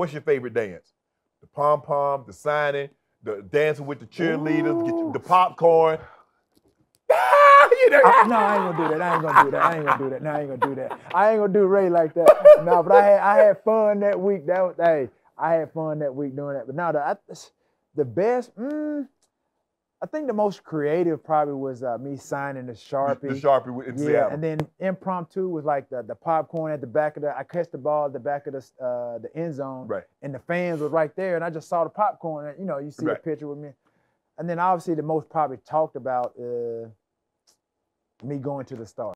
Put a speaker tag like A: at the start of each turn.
A: What's your favorite dance? The pom pom, the signing, the dancing with the cheerleaders, get the popcorn. You know,
B: I, no, I ain't gonna do that. I ain't gonna do that. I ain't gonna do that. No, I ain't gonna do that. I ain't gonna do Ray like that. No, but I had I had fun that week. That was hey, I had fun that week doing that. But now the I, the best, mm, I think the most creative probably was uh, me signing the sharpie.
A: the sharpie in
B: yeah,
A: Seattle.
B: and then impromptu was like the, the popcorn at the back of the. I catch the ball at the back of the uh, the end zone,
A: right.
B: and the fans were right there, and I just saw the popcorn. And, you know, you see
A: Right.
B: the picture with me, and then obviously the most probably talked about uh, me going to the star.